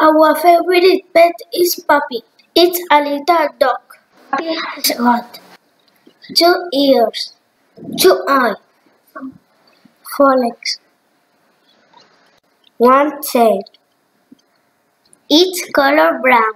Our favorite pet is Puppy. It's a little dog. Puppy has got two ears, two eyes, four legs, one tail. It's color brown.